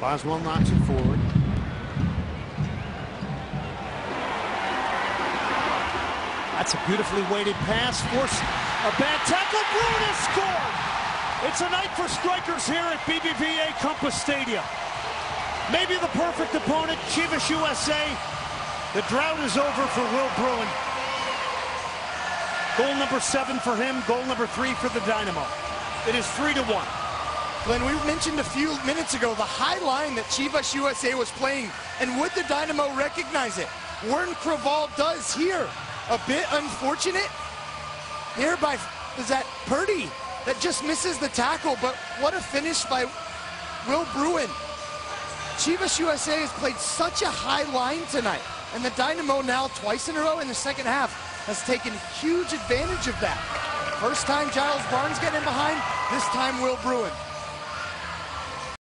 Boswell knocks it forward. That's a beautifully weighted pass. Force a bad tackle. Bruin scored. It's a night for strikers here at BBVA Compass Stadium. Maybe the perfect opponent, Chivas USA. The drought is over for Will Bruin. Goal number seven for him. Goal number three for the Dynamo. It is three to one. Glenn, we mentioned a few minutes ago the high line that Chivas USA was playing, and would the Dynamo recognize it? Warren Creavalle does here a bit unfortunate here by is that Purdy that just misses the tackle, but what a finish by Will Bruin. Chivas USA has played such a high line tonight, and the Dynamo now twice in a row in the second half has taken huge advantage of that. First time Giles Barnes getting in behind, this time Will Bruin.